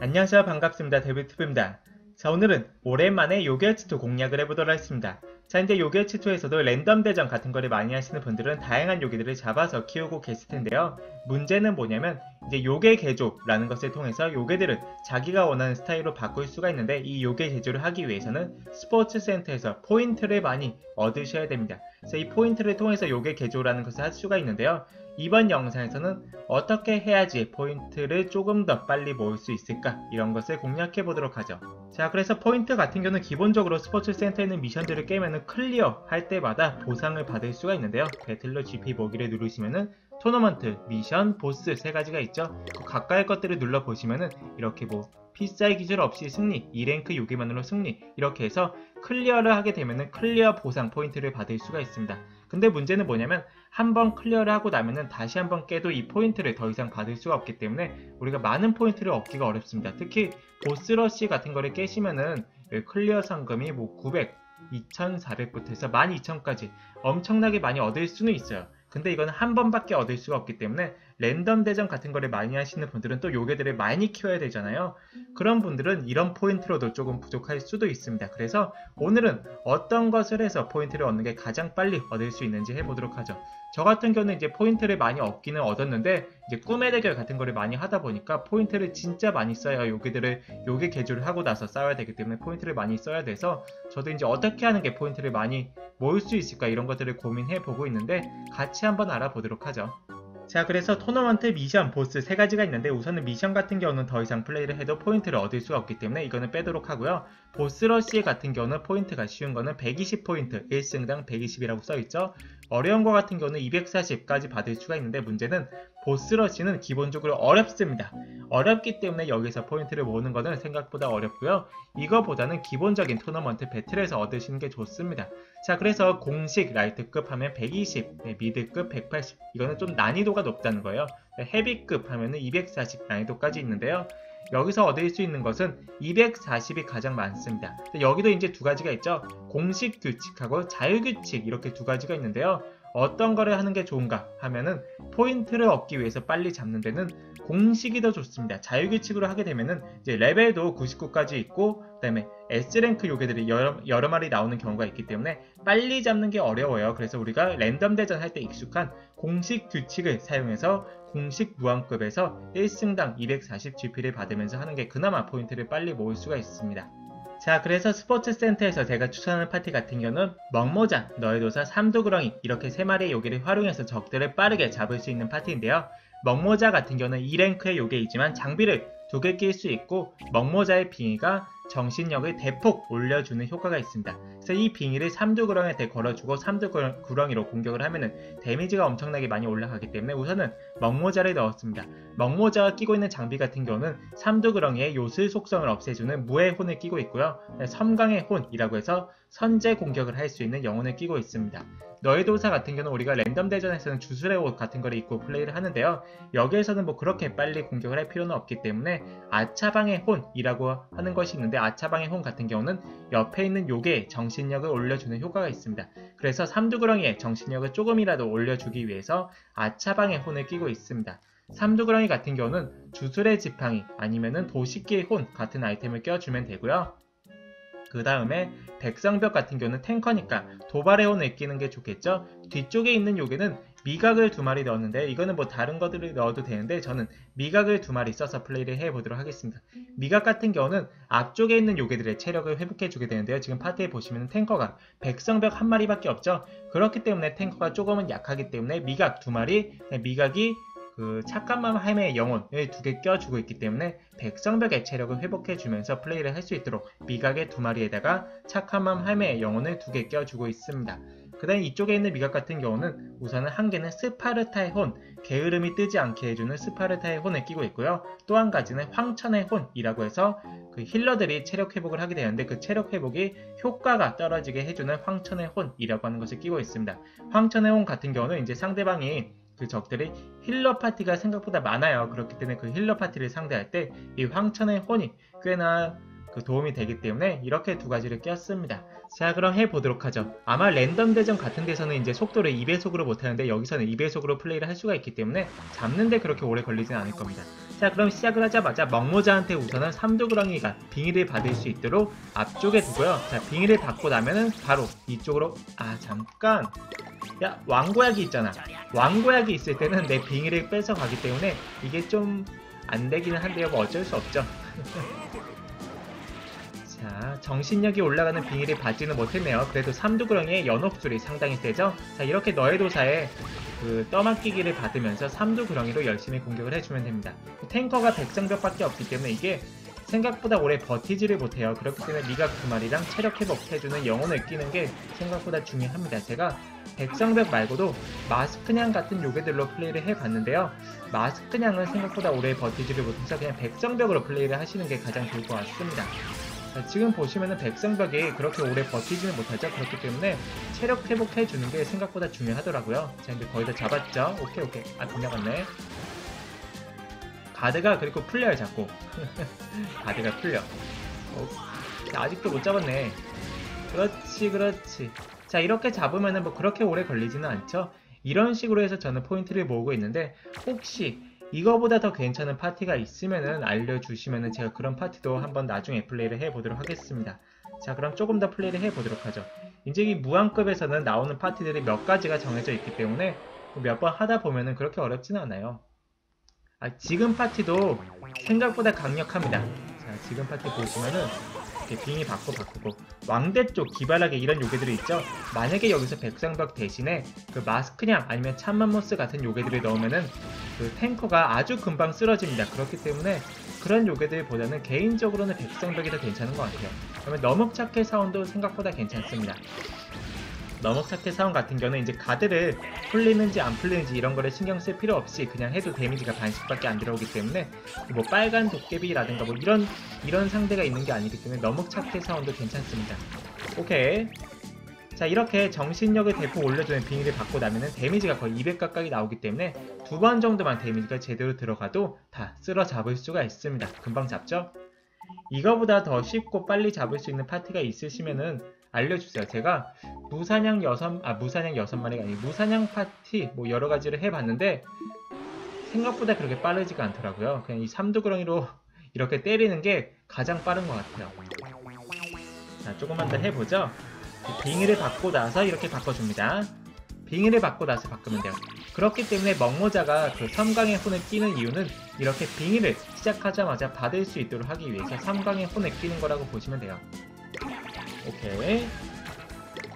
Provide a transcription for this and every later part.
안녕하세요. 반갑습니다. 데뷔트브입니다. 자 오늘은 오랜만에 요괴워치2 공략을 해보도록 하겠습니다. 자 이제 요괴워치2에서도 랜덤 대전 같은 거를 많이 하시는 분들은 다양한 요괴들을 잡아서 키우고 계실 텐데요. 문제는 뭐냐면 이제 요괴 개조라는 것을 통해서 요괴들을 자기가 원하는 스타일로 바꿀 수가 있는데 이 요괴 개조를 하기 위해서는 스포츠 센터에서 포인트를 많이 얻으셔야 됩니다. 그래서 이 포인트를 통해서 요괴 개조라는 것을 할 수가 있는데요. 이번 영상에서는 어떻게 해야지 포인트를 조금 더 빨리 모을 수 있을까? 이런 것을 공략해 보도록 하죠. 자 그래서 포인트 같은 경우는 기본적으로 스포츠 센터에 있는 미션들을 깨면 클리어 할 때마다 보상을 받을 수가 있는데요. battle로 GP 보기를 누르시면은 토너먼트, 미션, 보스 세 가지가 있죠 그 각각의 것들을 눌러보시면은 이렇게 뭐 필살 기술 없이 승리, 2랭크 요괴만으로 승리 이렇게 해서 클리어를 하게 되면은 클리어 보상 포인트를 받을 수가 있습니다 근데 문제는 뭐냐면 한번 클리어를 하고 나면은 다시 한번 깨도 이 포인트를 더 이상 받을 수가 없기 때문에 우리가 많은 포인트를 얻기가 어렵습니다. 특히 boss rush 같은 거를 깨시면은 클리어 상금이 뭐 900, 2400부터 해서 12000까지 엄청나게 많이 얻을 수는 있어요. 근데 이건 한 번밖에 얻을 수가 없기 때문에 랜덤 대전 같은 거를 많이 하시는 분들은 또 요괴들을 많이 키워야 되잖아요. 그런 분들은 이런 포인트로도 조금 부족할 수도 있습니다. 그래서 오늘은 어떤 것을 해서 포인트를 얻는 게 가장 빨리 얻을 수 있는지 해보도록 하죠. 저 같은 경우는 이제 포인트를 많이 얻기는 얻었는데 이제 꿈의 대결 같은 거를 많이 하다 보니까 포인트를 진짜 많이 써야 요괴들을 요괴 개조를 하고 나서 싸워야 되기 때문에 포인트를 많이 써야 돼서 저도 이제 어떻게 하는 게 포인트를 많이 모을 수 있을까 이런 것들을 고민해 보고 있는데 같이 한번 알아보도록 하죠. 자 그래서 토너먼트 미션 보스 세 가지가 있는데 우선은 미션 같은 경우는 더 이상 플레이를 해도 포인트를 얻을 수가 없기 때문에 이거는 빼도록 하고요. boss rush 같은 경우는 포인트가 쉬운 거는 120포인트 1승당 120이라고 써있죠. 어려운 거 같은 경우는 240까지 받을 수가 있는데 문제는 보스러시는 기본적으로 어렵습니다. 어렵기 때문에 여기서 포인트를 모으는 것은 생각보다 어렵고요. 이거보다는 기본적인 토너먼트 배틀에서 얻으시는 게 좋습니다. 자 그래서 공식 라이트급 하면 120, 네, 미드급 180 이거는 좀 난이도가 높다는 거예요. 네, 헤비급 하면은 240 난이도까지 있는데요. 여기서 얻을 수 있는 것은 240이 가장 많습니다. 여기도 이제 두 가지가 있죠. 공식 규칙하고 자유 규칙 이렇게 두 가지가 있는데요. 어떤 거를 하는 게 좋은가 하면은 포인트를 얻기 위해서 빨리 잡는 데는 공식이 더 좋습니다. 자유규칙으로 하게 되면은 이제 레벨도 99까지 있고 그다음에 S랭크 요괴들이 여러, 여러 마리 나오는 경우가 있기 때문에 빨리 잡는 게 어려워요. 그래서 우리가 랜덤 대전 할 때 익숙한 공식 규칙을 사용해서 공식 무한급에서 1승당 240 GP를 받으면서 하는 게 그나마 포인트를 빨리 모을 수가 있습니다. 자 그래서 스포츠센터에서 제가 추천하는 파티 같은 경우는 먹모자, 너의 도사, 삼두구렁이 이렇게 세 마리의 요괴를 활용해서 적들을 빠르게 잡을 수 있는 파티인데요. 먹모자 같은 경우는 2랭크의 요괴이지만 장비를 두 개 낄 수 있고 먹모자의 빙의가 정신력을 대폭 올려주는 효과가 있습니다. 그래서 이 빙의를 삼두구렁에 걸어주고 삼두구렁이로 공격을 하면은 데미지가 엄청나게 많이 올라가기 때문에 우선은 먹모자를 넣었습니다. 먹모자가 끼고 있는 장비 같은 경우는 삼두구렁이의 요술 속성을 없애주는 무의 혼을 끼고 있고요. 섬광의 혼이라고 해서 선제 공격을 할 수 있는 영혼을 끼고 있습니다. 너의 도사 같은 경우는 우리가 랜덤 대전에서는 주술의 옷 같은 거를 입고 플레이를 하는데요. 여기에서는 뭐 그렇게 빨리 공격을 할 필요는 없기 때문에 아차방의 혼이라고 하는 것이 있는데 아차방의 혼 같은 경우는 옆에 있는 요괴의 정신력을 올려주는 효과가 있습니다. 그래서 삼두구렁이의 정신력을 조금이라도 올려주기 위해서 아차방의 혼을 끼고 있습니다. 삼두구렁이 같은 경우는 주술의 지팡이 아니면은 도식기의 혼 같은 아이템을 껴주면 되고요. 그 다음에 백성벽 같은 경우는 탱커니까 도발의 혼을 끼는 게 좋겠죠. 뒤쪽에 있는 요괴는 미각을 두 마리 넣었는데 이거는 뭐 다른 것들을 넣어도 되는데 저는 미각을 두 마리 써서 플레이를 해보도록 하겠습니다. 미각 같은 경우는 앞쪽에 있는 요괴들의 체력을 회복해주게 되는데요. 지금 파티에 보시면 탱커가 백성벽 한 마리밖에 없죠. 그렇기 때문에 탱커가 조금은 약하기 때문에 미각 두 마리, 네, 미각이 그 착한 마음 할매의 영혼을 두 개 껴주고 있기 때문에 백성벽의 체력을 회복해주면서 플레이를 할 수 있도록 미각의 두 마리에다가 착한 마음 할매의 영혼을 두 개 껴주고 있습니다. 그 다음 이쪽에 있는 미각 같은 경우는 우선은 한 개는 스파르타의 혼, 게으름이 뜨지 않게 해주는 스파르타의 혼을 끼고 있고요. 또 한 가지는 황천의 혼이라고 해서 그 healer들이 체력 회복을 하게 되는데 그 체력 회복이 효과가 떨어지게 해주는 황천의 혼이라고 하는 것을 끼고 있습니다. 황천의 혼 같은 경우는 이제 상대방이 그 적들이 healer 파티가 생각보다 많아요. 그렇기 때문에 그 healer 파티를 상대할 때 이 황천의 혼이 꽤나 그 도움이 되기 때문에 이렇게 두 가지를 꼈습니다. 자 그럼 해보도록 하죠. 아마 랜덤 대전 같은 데서는 이제 속도를 2배속으로 못하는데 여기서는 2배속으로 플레이를 할 수가 있기 때문에 잡는데 그렇게 오래 걸리진 않을 겁니다. 자 그럼 시작을 하자마자 먹모자한테 우선은 삼두구렁이가 빙의를 받을 수 있도록 앞쪽에 두고요. 자 빙의를 받고 나면은 바로 이쪽으로 아 잠깐 야 왕고약이 있잖아. 왕고약이 있을 때는 내 빙의를 뺏어 가기 때문에 이게 좀 안 되기는 한데요. 뭐 어쩔 수 없죠. 자, 정신력이 올라가는 빙의를 받지는 못했네요. 그래도 삼두구렁이의 연옥술이 상당히 세죠? 자, 이렇게 너의 도사에 그 떠맡기기를 받으면서 삼두구렁이로 열심히 공격을 해주면 됩니다. 탱커가 백성벽밖에 없기 때문에 이게 생각보다 오래 버티지를 못해요. 그렇기 때문에 미각 두 마리랑 체력 회복해주는 영혼을 끼는 게 생각보다 중요합니다. 제가 백성벽 말고도 마스크냥 같은 요괴들로 플레이를 해봤는데요. 마스크냥은 생각보다 오래 버티지를 못해서 그냥 백성벽으로 플레이를 하시는 게 가장 좋을 것 같습니다. 자, 지금 보시면은 백성벽이 그렇게 오래 버티지는 못하죠. 그렇기 때문에 체력 회복해 주는 게 생각보다 중요하더라고요. 자, 이제 거의 다 잡았죠. 오케이, 오케이. 아, 빗나갔네. 가드가 그리고 풀려요, 자꾸. 가드가 풀려. 어, 자, 아직도 못 잡았네. 그렇지, 그렇지. 자, 이렇게 잡으면은 뭐 그렇게 오래 걸리지는 않죠. 이런 식으로 해서 저는 포인트를 모으고 있는데, 혹시 이거보다 더 괜찮은 파티가 있으면은 알려주시면은 제가 그런 파티도 한번 나중에 플레이를 해보도록 하겠습니다. 자 그럼 조금 더 플레이를 해보도록 하죠. 이제 이 무한급에서는 나오는 파티들이 몇 가지가 정해져 있기 때문에 몇 번 하다 보면은 그렇게 어렵지는 않아요. 아, 지금 파티도 생각보다 강력합니다. 자 지금 파티 보시면은 이렇게 빙이 바꿔 바꾸고 왕대 쪽 기발하게 이런 요괴들이 있죠. 만약에 여기서 백성벽 대신에 그 마스크냥 아니면 참만모스 같은 요괴들을 넣으면은 그 탱커가 아주 금방 쓰러집니다. 그렇기 때문에 그런 요괴들보다는 개인적으로는 백성벽이 더 괜찮은 것 같아요. 그러면 너목차케 사운도 생각보다 괜찮습니다. 너목차케 사운 같은 경우는 이제 가드를 풀리는지 안 풀리는지 이런 거를 신경 쓸 필요 없이 그냥 해도 데미지가 반씩밖에 안 들어오기 때문에 뭐 빨간 도깨비라든가 뭐 이런 이런 상대가 있는 게 아니기 때문에 너목차케 사운도 괜찮습니다. 오케이. 자 이렇게 정신력을 대폭 올려주는 빙의를 받고 나면은 데미지가 거의 200 가까이 나오기 때문에 두 번 정도만 데미지가 제대로 들어가도 다 쓸어 잡을 수가 있습니다. 금방 잡죠? 이거보다 더 쉽고 빨리 잡을 수 있는 파티가 있으시면은 알려주세요. 제가 무사냥 여섯 아 무사냥 여섯 마리가 아니고 무사냥 파티 뭐 여러 가지를 해봤는데 생각보다 그렇게 빠르지가 않더라고요. 그냥 이 삼두구렁이로 이렇게 때리는 게 가장 빠른 것 같아요. 자 조금만 더 해보죠. 빙의를 받고 나서 이렇게 바꿔줍니다. 빙의를 받고 나서 바꾸면 돼요. 그렇기 때문에 먹모자가 그 삼강의 혼을 끼는 이유는 이렇게 빙의를 시작하자마자 받을 수 있도록 하기 위해서 삼강의 혼을 끼는 거라고 보시면 돼요. 오케이.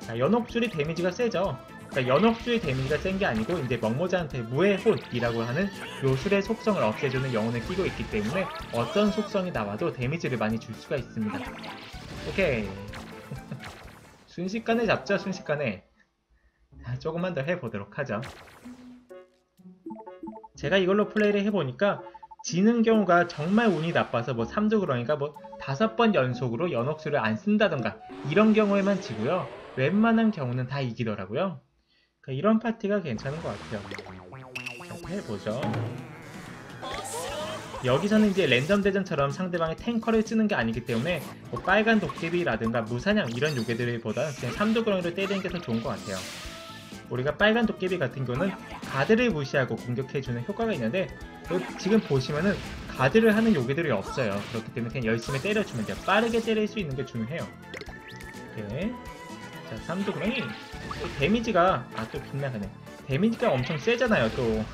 자, 연옥줄이 데미지가 세죠. 그러니까 연옥줄이 데미지가 센 게 아니고 이제 먹모자한테 무의 혼이라고 하는 요술의 속성을 없애주는 영혼을 끼고 있기 때문에 어떤 속성이 나와도 데미지를 많이 줄 수가 있습니다. 오케이. 순식간에 잡죠, 순식간에. 자, 조금만 더 해보도록 하죠. 제가 이걸로 플레이를 해보니까 지는 경우가 정말 운이 나빠서 뭐 3두 그러니까 뭐 다섯 번 연속으로 연옥수를 안 쓴다던가 이런 경우에만 지고요. 웬만한 경우는 다 이기더라고요. 그러니까 이런 파티가 괜찮은 것 같아요. 자, 해보죠. 여기서는 이제 랜덤 대전처럼 상대방이 탱커를 쓰는 게 아니기 때문에 뭐 빨간 도깨비라든가 무사냥 이런 요괴들보다 그냥 삼두구렁이로 때리는 게 더 좋은 것 같아요. 우리가 빨간 도깨비 같은 경우는 가드를 무시하고 공격해주는 효과가 있는데 지금 보시면은 가드를 하는 요괴들이 없어요. 그렇기 때문에 그냥 열심히 때려주면 돼요. 빠르게 때릴 수 있는 게 중요해요. 오케이. 자, 삼두구렁이 데미지가 아 또 빗나가네. 데미지가 엄청 세잖아요. 또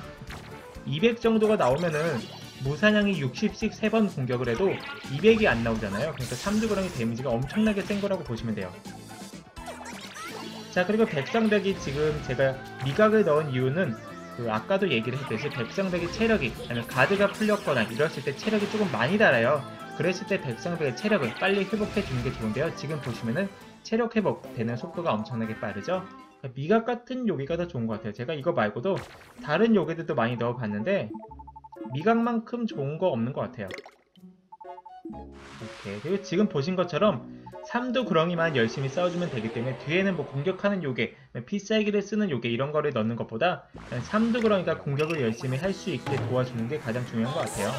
200 정도가 나오면은 무사냥이 60씩 3번 공격을 해도 200이 안 나오잖아요. 그러니까 삼두구렁이 데미지가 엄청나게 센 거라고 보시면 돼요. 자 그리고 백성백이 지금 제가 미각을 넣은 이유는 그 아까도 얘기를 했듯이 백성백의 체력이 아니면 가드가 풀렸거나 이랬을 때 체력이 조금 많이 달아요. 그랬을 때 백성백의 체력을 빨리 회복해 주는 게 좋은데요. 지금 보시면은 체력 회복되는 속도가 엄청나게 빠르죠. 그러니까 미각 같은 요기가 더 좋은 것 같아요. 제가 이거 말고도 다른 요괴들도 많이 넣어봤는데 미각만큼 좋은 거 없는 것 같아요. 오케이. 그리고 지금 보신 것처럼 3두 구렁이만 열심히 싸워주면 되기 때문에 뒤에는 뭐 공격하는 요괴, 피살기를 쓰는 요괴 이런 거를 넣는 것보다 3두 구렁이가 공격을 열심히 할 수 있게 도와주는 게 가장 중요한 것 같아요.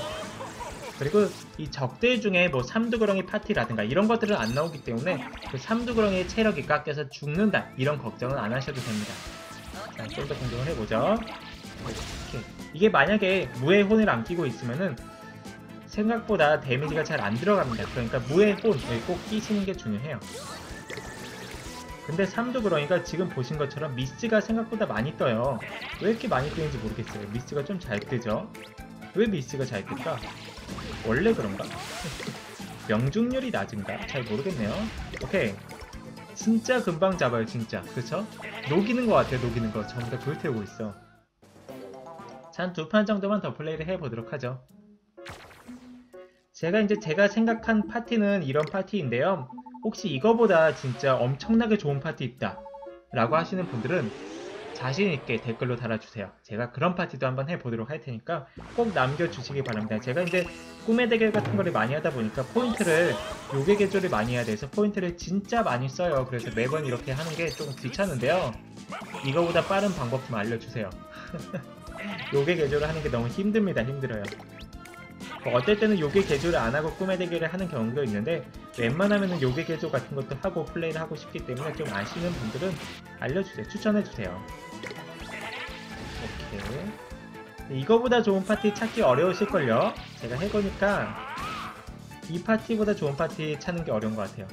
그리고 이 적들 중에 뭐 삼두구렁이 파티라든가 이런 것들은 안 나오기 때문에 그 삼두구렁이의 체력이 깎여서 죽는다 이런 걱정은 안 하셔도 됩니다. 자, 좀 더 공격을 해보죠. 이렇게. 이게 만약에 무의 혼을 안 끼고 있으면은 생각보다 데미지가 잘 안 들어갑니다. 그러니까 무의 혼을 꼭 끼시는 게 중요해요. 근데 삼두구렁이가 지금 보신 것처럼 미스가 생각보다 많이 떠요. 왜 이렇게 많이 뜨는지 모르겠어요. 미스가 좀 잘 뜨죠? 왜 미스가 잘 뜰까? 원래 그런가? 명중률이 낮은가? 잘 모르겠네요. 오케이. 진짜 금방 잡아요, 진짜. 그쵸? 녹이는 것 같아요, 녹이는 거. 전부 다 불태우고 있어. 자, 한두 판 정도만 더 플레이를 해보도록 하죠. 제가 이제 제가 생각한 파티는 이런 파티인데요. 혹시 이거보다 진짜 엄청나게 좋은 파티 있다. 라고 하시는 분들은 자신있게 댓글로 달아주세요. 제가 그런 파티도 한번 해보도록 할 테니까 꼭 남겨주시기 바랍니다. 제가 이제 꿈의 대결 같은 거를 많이 하다 보니까 포인트를 요괴 개조를 많이 해야 돼서 포인트를 진짜 많이 써요. 그래서 매번 이렇게 하는 게좀 귀찮은데요. 이거보다 빠른 방법 좀 알려주세요. 요괴 개조를 하는 게 너무 힘듭니다. 힘들어요. 뭐 어떨 때는 요괴 개조를 안 하고 꿈의 대결을 하는 경우도 있는데 웬만하면은 요괴 개조 같은 것도 하고 플레이를 하고 싶기 때문에 좀 아시는 분들은 알려주세요. 추천해주세요. 오케이. 이거보다 좋은 파티 찾기 어려우실걸요? 제가 해보니까 이 파티보다 좋은 파티 찾는 게 어려운 것 같아요.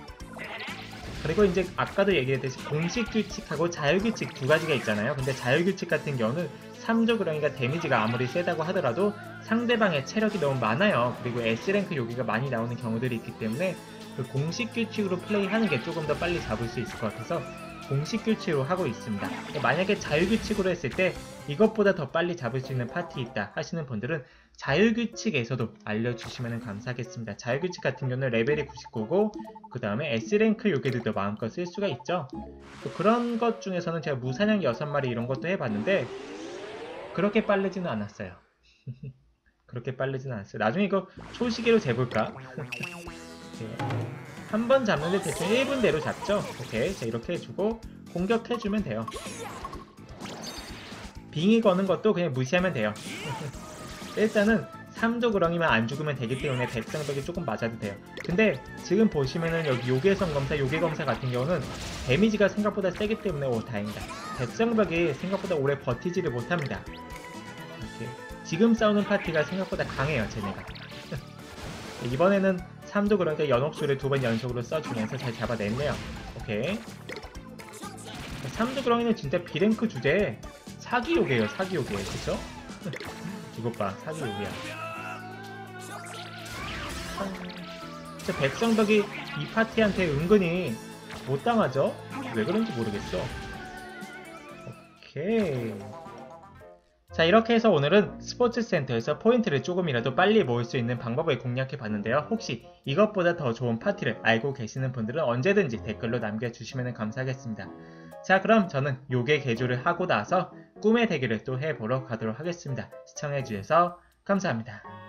그리고 이제 아까도 얘기했듯이 공식 규칙하고 자유 규칙 두 가지가 있잖아요. 근데 자유 규칙 같은 경우는 3조 그러니까 데미지가 아무리 세다고 하더라도 상대방의 체력이 너무 많아요. 그리고 S랭크 요기가 많이 나오는 경우들이 있기 때문에 그 공식 규칙으로 플레이하는 게 조금 더 빨리 잡을 수 있을 것 같아서 공식 규칙으로 하고 있습니다. 만약에 자유 규칙으로 했을 때 이것보다 더 빨리 잡을 수 있는 파티 있다 하시는 분들은 자유 규칙에서도 알려주시면 감사하겠습니다. 자유 규칙 같은 경우는 레벨이 99고 그 다음에 S랭크 요괴들도 마음껏 쓸 수가 있죠. 또 그런 것 중에서는 제가 무사냥 6마리 이런 것도 해봤는데 그렇게 빠르지는 않았어요. 그렇게 빠르지는 않았어요. 나중에 이거 초시계로 재볼까? 한 번 잡는데 대충 1분 내로 잡죠? 오케이. 자, 이렇게 해주고 공격해주면 돼요. 빙이 거는 것도 그냥 무시하면 돼요. 일단은 3조 그렁이만 안 죽으면 되기 때문에 백성덕이 조금 맞아도 돼요. 근데 지금 보시면은 여기 요괴성 검사, 요괴 검사 같은 경우는 데미지가 생각보다 세기 때문에 오 다행이다. 백성덕이 생각보다 오래 버티지를 못합니다. 지금 싸우는 파티가 생각보다 강해요, 쟤네가. 이번에는 3조 그러니까 연옥수를 두 번 연속으로 써주면서 잘 잡아냈네요. 오케이. 3조 그렁이는 진짜 비랭크 주제에 사기 요괴예요, 사기 요괴. 그쵸? 이것 봐, 사기 요괴야. 진짜 백성덕이 이 파티한테 은근히 못 당하죠? 왜 그런지 모르겠어. 오케이. 자 이렇게 해서 오늘은 스포츠센터에서 포인트를 조금이라도 빨리 모을 수 있는 방법을 공략해 봤는데요. 혹시 이것보다 더 좋은 파티를 알고 계시는 분들은 언제든지 댓글로 남겨주시면 감사하겠습니다. 자 그럼 저는 요괴 개조를 하고 나서 꿈의 대결을 또 해보러 가도록 하겠습니다. 시청해주셔서 감사합니다.